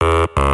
Uh-uh.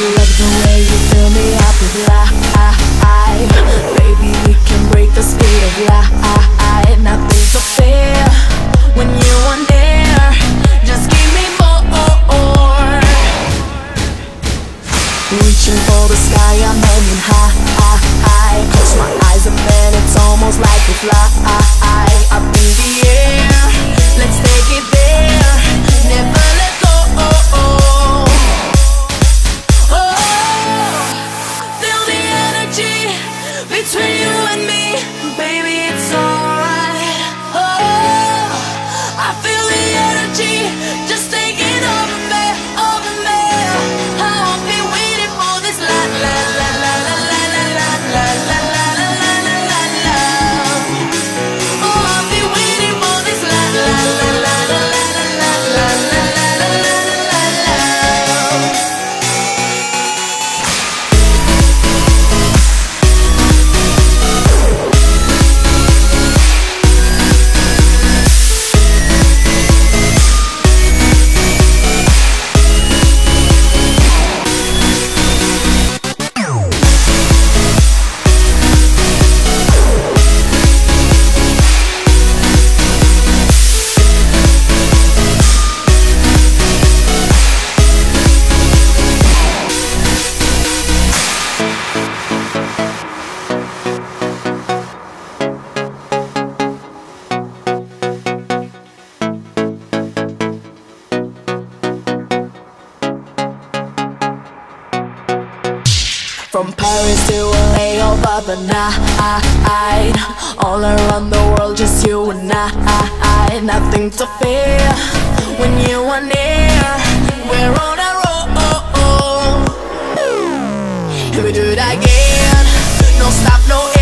Love the way you fill me up with life. Baby, we can break the speed of light Nothing to fear when you are near Just give me more. Reaching for the sky, I'm aiming high. Close my eyes and then it's almost like we fly. Up in the air, between you and me, baby. From Paris to LA the night. All around the world just you and I. Nothing to fear when you are near. We're on a roll. And we do it again. No stop, no